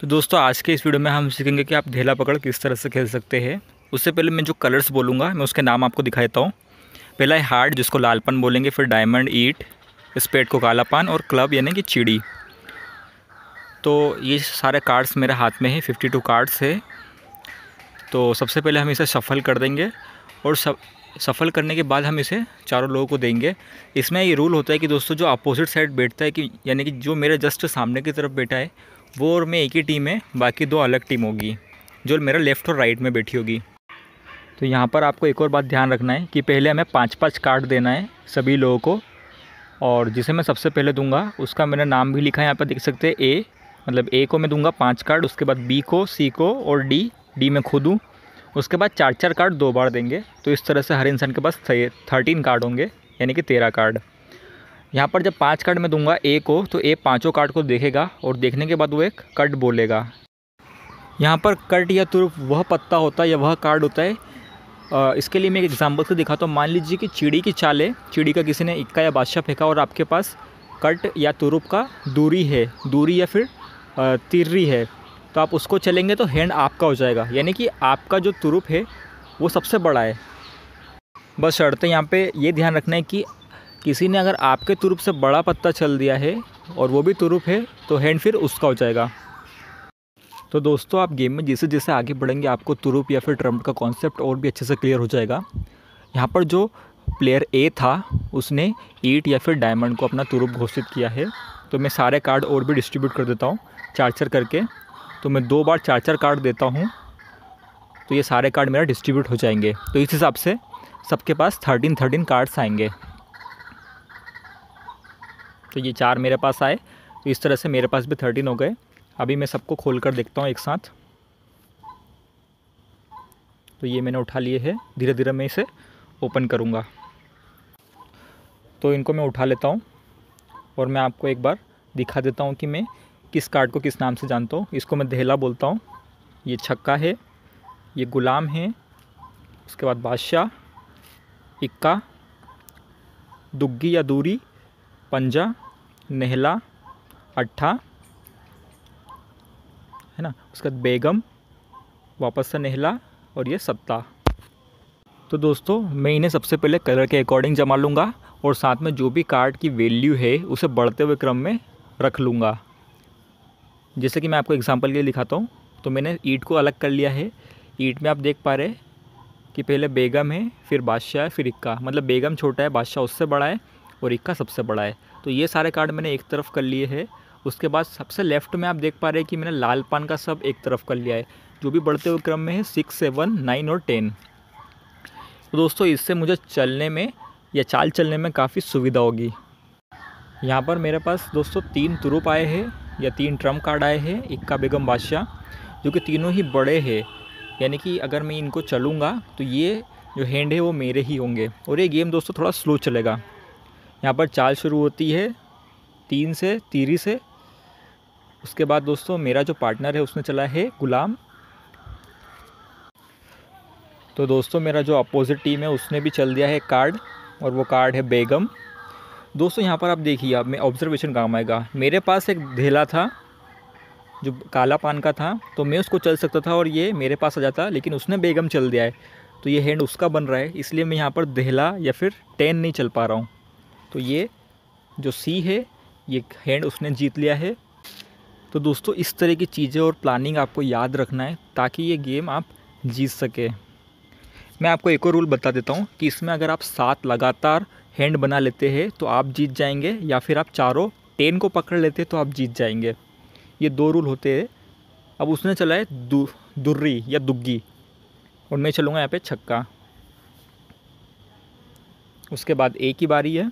तो दोस्तों, आज के इस वीडियो में हम सीखेंगे कि आप ढेला पकड़ किस तरह से खेल सकते हैं। उससे पहले मैं जो कलर्स बोलूँगा, मैं उसके नाम आपको दिखा देता हूँ। पहला है हार्ड जिसको लालपन बोलेंगे, फिर डायमंड ईट स्पेड को कालापान और क्लब यानी कि चिड़ी। तो ये सारे कार्ड्स मेरे हाथ में है फिफ्टी टू कार्ड्स है। तो सबसे पहले हम इसे सफ़ल कर देंगे और सब सफ़ल करने के बाद हम इसे चारों लोगों को देंगे। इसमें ये रूल होता है कि दोस्तों, जो अपोजिट साइड बैठता है कि, यानी कि जो मेरे जस्ट सामने की तरफ़ बैठा है वो और मैं एक ही टीम है, बाकी दो अलग टीम होगी, जो मेरा लेफ़्ट और राइट में बैठी होगी। तो यहाँ पर आपको एक और बात ध्यान रखना है कि पहले हमें पाँच पाँच कार्ड देना है सभी लोगों को, और जिसे मैं सबसे पहले दूँगा, उसका मेरा नाम भी लिखा है, यहाँ पर देख सकते हैं ए मतलब ए को मैं दूँगा पाँच कार्ड उसके बाद बी को सी को और डी डी में खुद हूँ। उसके बाद चार चार कार्ड दो बार देंगे तो इस तरह से हर इंसान के पास थर्टीन कार्ड होंगे, यानी कि तेरह कार्ड यहाँ पर जब पाँच कार्ड मैं दूँगा, ए को तो ए पाँचों कार्ड को देखेगा और देखने के बाद वो एक कट बोलेगा। यहाँ पर कट या तुरुप वह पत्ता होता है या वह कार्ड होता है इसके लिए मैं एक एग्जांपल से दिखाता हूँ। मान लीजिए कि चिड़ी की चाल चिड़ी का किसी ने इक्का या बादशाह फेंका और आपके पास कट या तुरुप का दूरी है, दूरी या फिर तिर्री है तो आप उसको चलेंगे तो हैंड आपका हो जाएगा। यानी कि आपका जो तुरुप है, वो सबसे बड़ा है। बस शर्त यहाँ पे ये ध्यान रखना है कि किसी ने अगर आपके तुरुप से बड़ा पत्ता चल दिया है और वो भी तुरुप है तो हैंड फिर उसका हो जाएगा। तो दोस्तों, आप गेम में जैसे जैसे आगे बढ़ेंगे, आपको तुरुप या फिर ट्रंप का कॉन्सेप्ट और भी अच्छे से क्लियर हो जाएगा। यहाँ पर जो प्लेयर ए था, उसने ईट या फिर डायमंड को अपना तुरुप घोषित किया है। तो मैं सारे कार्ड और भी डिस्ट्रीब्यूट कर देता हूँ चार चार करके। तो मैं दो बार चार चार कार्ड देता हूँ तो ये सारे कार्ड मेरा डिस्ट्रीब्यूट हो जाएँगे। तो इस हिसाब से सबके पास थर्टीन थर्टीन कार्ड्स आएँगे। तो ये चार मेरे पास आए तो इस तरह से मेरे पास भी थर्टीन हो गए। अभी मैं सबको खोल कर देखता हूँ एक साथ। तो ये मैंने उठा लिए है धीरे धीरे मैं इसे ओपन करूँगा। तो इनको मैं उठा लेता हूँ और मैं आपको एक बार दिखा देता हूँ कि मैं किस कार्ड को किस नाम से जानता हूँ। इसको मैं दहला बोलता हूँ। ये छक्का है, ये गुलाम है, उसके बाद बादशाह, इक्का, दुग्गी या दूरी, पंजा नेहला अट्ठा है ना? उसके बाद बेगम, वापस से नेहला और ये सत्ता तो दोस्तों, मैं इन्हें सबसे पहले कलर के अकॉर्डिंग जमा लूँगा और साथ में जो भी कार्ड की वैल्यू है, उसे बढ़ते हुए क्रम में रख लूँगा। जैसे कि मैं आपको एग्जांपल के लिए दिखाता हूँ तो मैंने ईट को अलग कर लिया है। ईट में आप देख पा रहे कि पहले बेगम है, फिर बादशाह है फिर इक्का। मतलब बेगम छोटा है, बादशाह उससे बड़ा है और इक्का सबसे बड़ा है। तो ये सारे कार्ड मैंने एक तरफ़ कर लिए हैं। उसके बाद सबसे लेफ़्ट में आप देख पा रहे हैं कि मैंने लाल पान का सब एक तरफ़ कर लिया है। जो भी बढ़ते हुए क्रम में है सिक्स सेवन नाइन और टेन तो दोस्तों, इससे मुझे चलने में या चाल चलने में काफ़ी सुविधा होगी। यहाँ पर मेरे पास दोस्तों तीन तुरुप आए हैं या तीन ट्रंप कार्ड आए हैं इक्का बेगम बादशाह, जो कि तीनों ही बड़े हैं। यानी कि अगर मैं इनको चलूँगा तो ये जो हैंड है वो मेरे ही होंगे। और ये गेम दोस्तों थोड़ा स्लो चलेगा। यहाँ पर चाल शुरू होती है तीन से, तीरी से। उसके बाद दोस्तों, मेरा जो पार्टनर है, उसने चला है गुलाम। तो दोस्तों, मेरा जो अपोजिट टीम है, उसने भी चल दिया है कार्ड और वो कार्ड है बेगम। दोस्तों, यहाँ पर आप देखिए, आप में ऑब्जर्वेशन काम आएगा। मेरे पास एक धेला था, जो काला पान का था तो मैं उसको चल सकता था, और ये मेरे पास आ जाता, लेकिन उसने बेगम चल दिया है। तो ये हैंड उसका बन रहा है, इसलिए मैं यहाँ पर दहला या फिर टेन नहीं चल पा रहा हूँ। तो ये जो सी है ये हैंड उसने जीत लिया है। तो दोस्तों इस तरह की चीज़ें और प्लानिंग आपको याद रखना है ताकि ये गेम आप जीत सके। मैं आपको एक और रूल बता देता हूँ कि इसमें अगर आप सात लगातार हैंड बना लेते हैं तो आप जीत जाएँगे या फिर आप चारों टेन को पकड़ लेते तो आप जीत जाएँगे। ये दो रूल होते हैं। अब उसने चला है दु, दुर्री या दुग्गी। और मैं चलूँगा यहाँ पे छक्का। उसके बाद एक ही बारी है।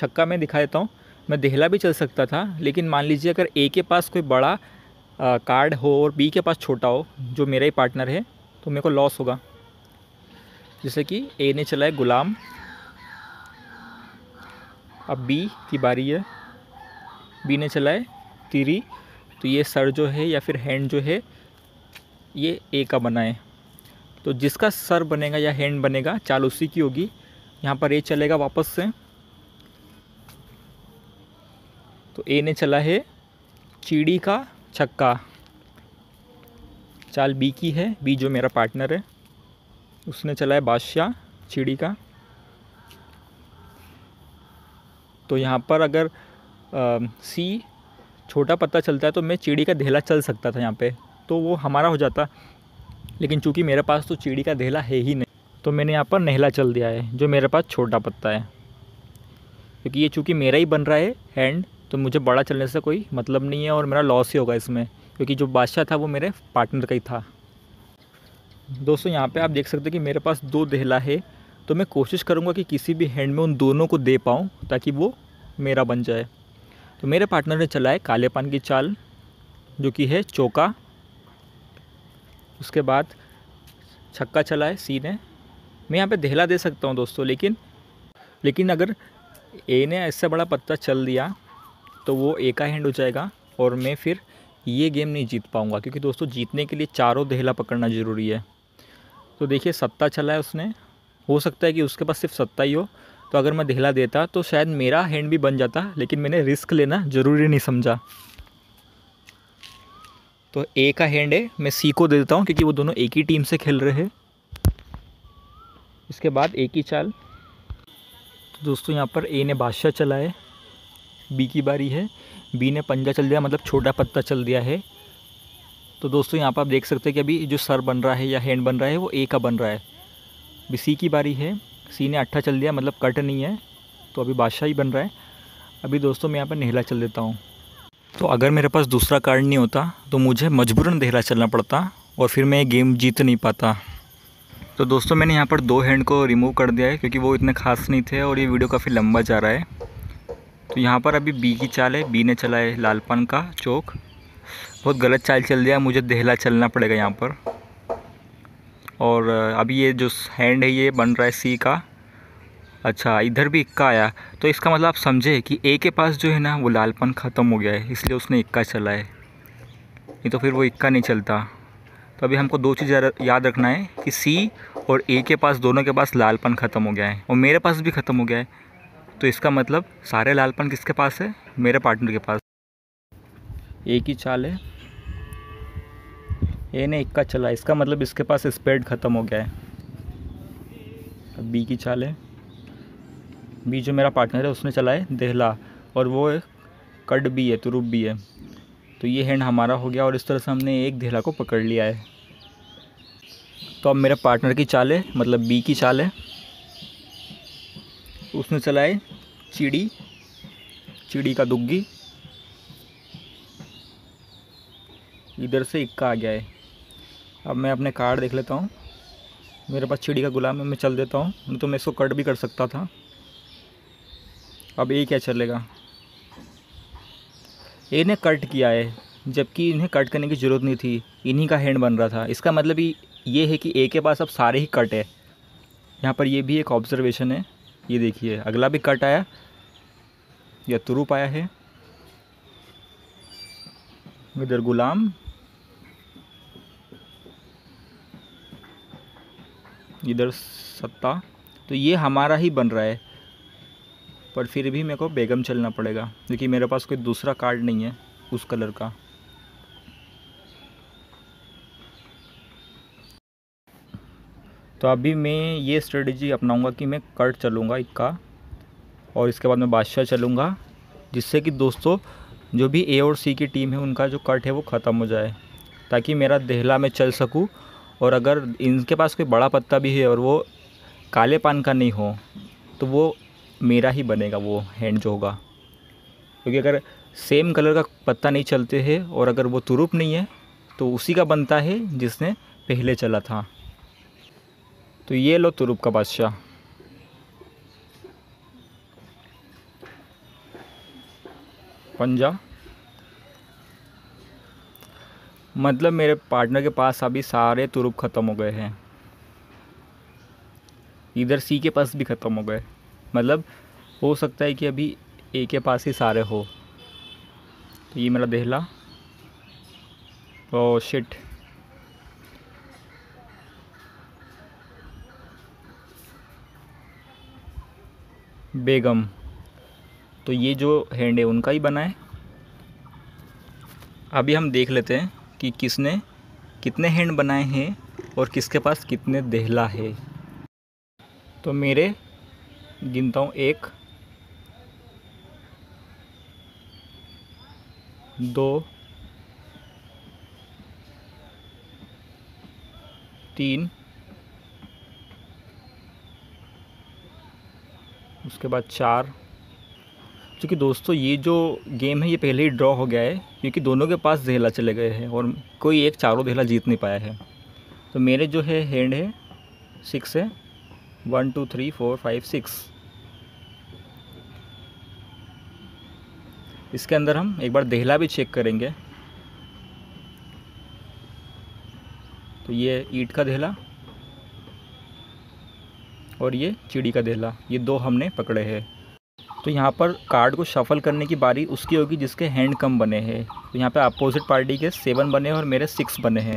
छक्का मैं दिखा देता हूँ। मैं देहला भी चल सकता था लेकिन मान लीजिए अगर ए के पास कोई बड़ा आ, कार्ड हो और बी के पास छोटा हो जो मेरा ही पार्टनर है तो मेरे को लॉस होगा। जैसे कि ए ने चला है गुलाम। अब बी की बारी है। बी ने चला है तीरी। तो ये सर जो है या फिर हैंड जो है ये ए का बना है। तो जिसका सर बनेगा या हैंड बनेगा चाल उसी की होगी। यहाँ पर ए चलेगा वापस से। तो ए ने चला है चीड़ी का छक्का। चाल बी की है बी जो मेरा पार्टनर है उसने चला है बादशाह चिड़ी का। तो यहाँ पर अगर आ, सी छोटा पत्ता चलता है तो मैं चिड़ी का धेला चल सकता था यहाँ पे तो वो हमारा हो जाता। लेकिन चूँकि मेरे पास तो चिड़ी का धेला है ही नहीं तो मैंने यहाँ पर नहला चल दिया है जो मेरे पास छोटा पत्ता है। क्योंकि ये चूँकि मेरा ही बन रहा है हैंड तो मुझे बड़ा चलने से कोई मतलब नहीं है और मेरा लॉस ही होगा इसमें, क्योंकि जो बादशाह था वो मेरे पार्टनर का ही था। दोस्तों, यहाँ पे आप देख सकते हैं कि मेरे पास दो दहला है तो मैं कोशिश करूँगा कि किसी भी हैंड में उन दोनों को दे पाऊँ ताकि वो मेरा बन जाए। तो मेरे पार्टनर ने चला है काले पान की चाल, जो कि है चौका। उसके बाद छक्का चला है सी ने। मैं यहाँ पे दहला दे सकता हूँ दोस्तों, लेकिन लेकिन अगर ए ने ऐसा बड़ा पत्ता चल दिया तो वो ए का हैंड हो जाएगा और मैं फिर ये गेम नहीं जीत पाऊँगा, क्योंकि दोस्तों जीतने के लिए चारों दहला पकड़ना ज़रूरी है। तो देखिए, सत्ता चला है उसने। हो सकता है कि उसके पास सिर्फ़ सत्ता ही हो। तो अगर मैं दहला देता तो शायद मेरा हैंड भी बन जाता, लेकिन मैंने रिस्क लेना ज़रूरी नहीं समझा। तो ए का हैंड है, मैं सी को दे देता हूँ, क्योंकि वो दोनों एक ही टीम से खेल रहे हैं। इसके बाद एक ही चाल। तो दोस्तों, यहाँ पर ए ने बादशाह चला है बी की बारी है। बी ने पंजा चल दिया मतलब छोटा पत्ता चल दिया है। तो दोस्तों, यहाँ पर आप देख सकते हैं कि अभी जो सर बन रहा है या हैंड बन रहा है, वो ए का बन रहा है। अभी सी की बारी है। सी ने अट्ठा चल दिया मतलब कट नहीं है। तो अभी बादशाह ही बन रहा है। अभी दोस्तों, मैं यहाँ पर नहला चल देता हूँ। तो अगर मेरे पास दूसरा कार्ड नहीं होता तो मुझे मजबूरन देहला चलना पड़ता और फिर मैं ये गेम जीत नहीं पाता। तो दोस्तों, मैंने यहाँ पर दो हैंड को रिमूव कर दिया है, क्योंकि वो इतने खास नहीं थे और ये वीडियो काफ़ी लंबा जा रहा है। तो यहाँ पर अभी बी की चाल है। बी ने चला है लालपन का चौक। बहुत गलत चाल चल दिया मुझे दहला चलना पड़ेगा यहाँ पर। और अभी ये जो हैंड है, ये बन रहा है सी का। अच्छा इधर भी इक्का आया। तो इसका मतलब आप समझे कि ए के पास जो है ना, वो लालपन ख़त्म हो गया है। इसलिए उसने इक्का चला है। नहीं तो फिर वो इक्का नहीं चलता। तो अभी हमको दो चीज़ याद रखना है कि सी और ए के पास, दोनों के पास लालपन ख़त्म हो गया है। और मेरे पास भी ख़त्म हो गया है। तो इसका मतलब सारे लालपन किसके पास है? मेरे पार्टनर के पास। एक ही चाल है। ए ने इक्का चला इसका मतलब इसके पास स्पेड ख़त्म हो गया है। अब बी की चाल है। बी जो मेरा पार्टनर है, उसने चला है देहला। और वो कट भी है, तुरुप भी है। तो ये हैंड हमारा हो गया और इस तरह से हमने एक देहला को पकड़ लिया है। तो अब मेरे पार्टनर की चाल है मतलब बी की चाल है। उसने चलाए चिड़ी चिड़ी का दुग्गी। इधर से इक्का आ गया है। अब मैं अपने कार्ड देख लेता हूँ। मेरे पास चिड़ी का गुलाम है, मैं चल देता हूँ। नहीं तो मैं इसको कट भी कर सकता था। अब ये क्या चलेगा? ने कट किया है, जबकि इन्हें कट करने की ज़रूरत नहीं थी। इन्हीं का हैंड बन रहा था। इसका मतलब ये है कि ए के पास अब सारे ही कट है। यहाँ पर ये भी एक ऑब्जर्वेशन है। ये देखिए, अगला भी कट आया। या तुरुप आया है। इधर गुलाम। इधर सत्ता। तो ये हमारा ही बन रहा है। पर फिर भी मेरे को बेगम चलना पड़ेगा। क्योंकि मेरे पास कोई दूसरा कार्ड नहीं है उस कलर का। तो अभी मैं ये स्ट्रेटजी अपनाऊँगा कि मैं कट चलूँगा इक्का, और इसके बाद मैं बादशाह चलूँगा, जिससे कि दोस्तों, जो भी ए और सी की टीम है, उनका जो कट है, वो ख़त्म हो जाए, ताकि मेरा देहला में चल सकूँ, और अगर इनके पास कोई बड़ा पत्ता भी है, और वो काले पान का नहीं हो तो वो मेरा ही बनेगा, वो हैंड जो होगा। क्योंकि अगर सेम कलर का पत्ता नहीं चलते हैं, और अगर वो तुरुप नहीं है तो उसी का बनता है, जिसने पहले चला था। तो ये लो तुरुप का बादशाह। पंजा। मतलब मेरे पार्टनर के पास अभी सारे तुरुप ख़त्म हो गए हैं। इधर सी के पास भी ख़त्म हो गए। मतलब हो सकता है कि अभी ए के पास ही सारे हो। तो ये मेरा देहला। ओ शिट बेगम। तो ये जो हैंड है, उनका ही बना है। अभी हम देख लेते हैं कि किसने कितने हैंड बनाए हैं और किसके पास कितने देहला है। तो मेरे गिनता हूँ एक, दो, तीन उसके बाद चार। क्योंकि दोस्तों, ये जो गेम है, ये पहले ही ड्रॉ हो गया है, क्योंकि दोनों के पास दहला चले गए हैं और कोई एक चारों दहला जीत नहीं पाया है। तो मेरे जो है हैंड है सिक्स है। One two three four five six इसके अंदर हम एक बार दहला भी चेक करेंगे। तो ये ईट का देहला और ये चिड़ी का देहला, ये दो हमने पकड़े हैं। तो यहाँ पर कार्ड को शफल करने की बारी उसकी होगी जिसके हैंड कम बने हैं। तो यहाँ पे अपोजिट पार्टी के सेवन बने हैं और मेरे सिक्स बने हैं।